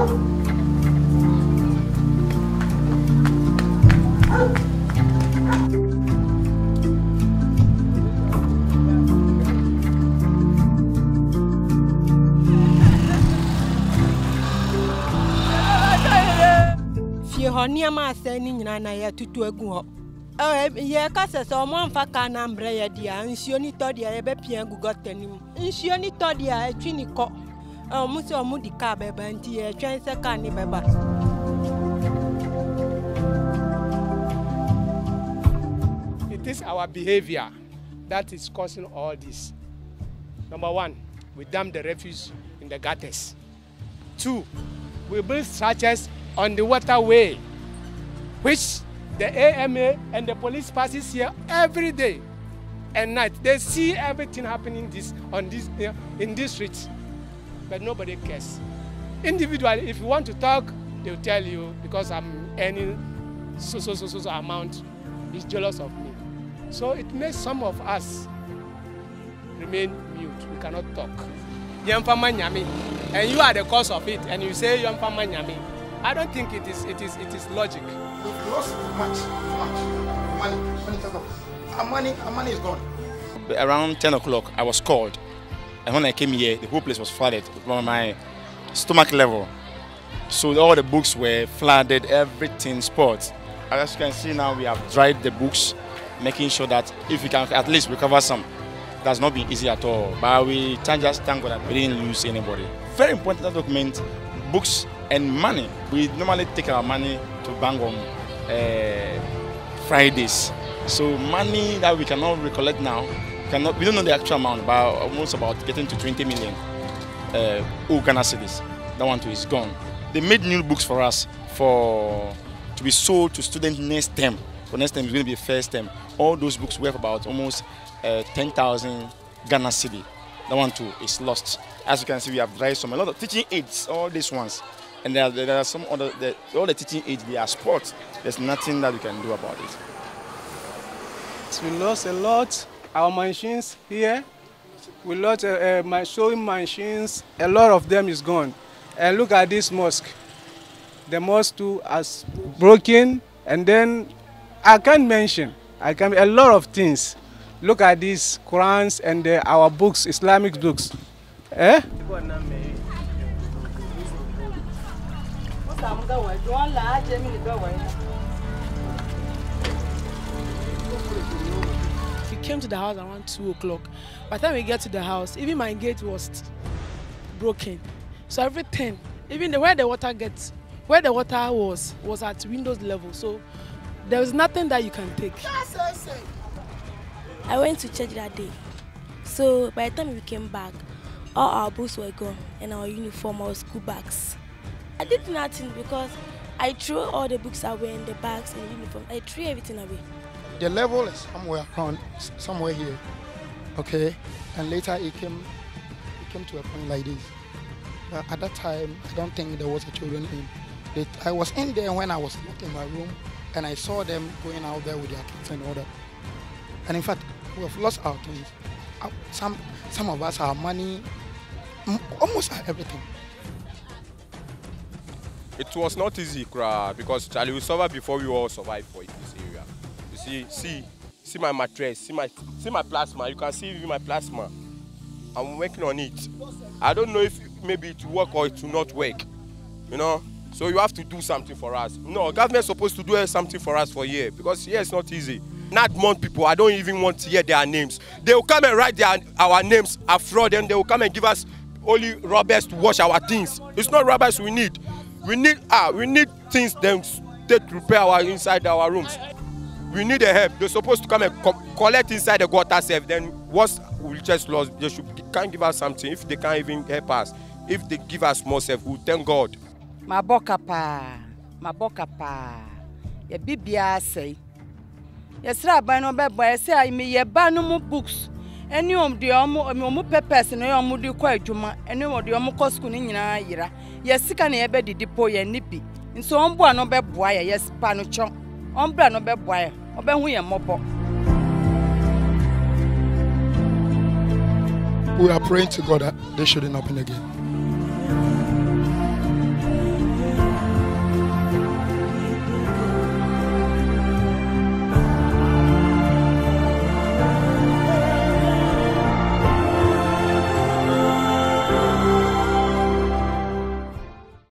Oh! Fie hɔ nneɛma asɛe ne nyinaa na yɛatutu agu hɔ yɛka sɛ ɔmo amfa kaa na mbrɛ yɛ deɛ nsuo ne tɔ deɛ yɛbɛpia agu gɔta no mu nsuo ne tɔ deɛ a atwi ne kɔ ɔmo sɛ ɔmo de kaa bɛba nti yɛtwɛn sɛ kaa ne bɛba It is our behavior that is causing all this. Number one, we dump the refuse in the gutters. Two, we build structures on the waterway, which the AMA and the police passes here every day and night. They see everything happening this on this uh, in this streets, but nobody cares. Individually, if you want to talk, they'll tell you because I'm earning so so so so, so amount, he's jealous of me. So it makes some of us remain mute. We cannot talk. And you are the cause of it, and you say yemfama nyame. I don't think it is it is it is logic. We've lost much, much money. Money, our money, our money is gone. around 10 o'clock, I was called. And when I came here, the whole place was flooded from my stomach level. So all the books were flooded, everything spoiled. As you can see now, we have dried the books, making sure that if we can at least recover some, that's not been easy at all. But we thank just thank God that we didn't lose anybody. Very important document, books and money. We normally take our money to bank on uh, Fridays. So money that we cannot recollect now, cannot we don't know the actual amount, but almost about getting to 20 million uh, Ghana cedis. That one too is gone. They made new books for us for to be sold to students next term. For next term is going to be first term. All those books worth about almost uh, 10,000 Ghana cedi. That one too is lost. As you can see, we have dried some a lot of teaching aids. All these ones, and there are, there are some other the, all the teaching aids. They are sports. There's nothing that we can do about it. We lost a lot. Our machines here, we lost uh, uh, my sewing machines. A lot of them is gone. And look at this mosque. The mosque too has broken. And then I can't mention. I can a lot of things. Look at these Qurans and uh, our books, Islamic books. Eh? We came to the house around 2 o'clock. By the time we get to the house, even my gate was broken. So everything, even the, where the water gets, where the water was, was at windows level. So there was nothing that you can take. I went to church that day. So by the time we came back, all our books were gone and our uniform, our school bags. I did nothing because I threw all the books away and the bags and uniform. I threw everything away. The level is somewhere around, somewhere here. Okay, and later it came, it came to a point like this. But at that time, I don't think there was a children in. I was in there when I was locked in my room, and I saw them going out there with their kids and all that. And in fact, we have lost our things. Some, some of us, our money, almost everything. It was not easy, cra, because Charlie, we suffer before we all survive for this area. You see, see, see my mattress, see my, see my plasma. You can see my plasma. I'm working on it. I don't know if maybe it will work or it will not work. You know, so you have to do something for us. No, government supposed to do something for us for here because here it's not easy. Not month people, I don't even want to hear their names. They will come and write their, our names fraud and they will come and give us only rubbers to wash our things. It's not rubbers we need. We need ah, we need things then take repair our inside our rooms. We need a help. They're supposed to come and co- collect inside the gutter safe. Then what's we just lost? They should can't give us something. If they can't even help us, if they give us more safe, we thank God. mabɔka paa mabɔka paa yɛbi biara sɛe yɛsrɛ aban no bɛbɔ yɛsɛ a meyɛ ba no mu books ɛne ɔm deɛ ɔmo ɔmo papers yɛ ɔmo de kɔ adwuma ɛne ɔmo deɛ ɔmo kɔ sukuu no nyinaa yera yɛ sika na yɛbɛdidi po yɛ ni bi. Nti ɔmboa no bɛboa yɛ yɛ pa no kyɔn ɔmbra no bɛboa yɛ ɔbɛhu yɛn mmɔbɔ. We are praying to God that this shouldn't happen again.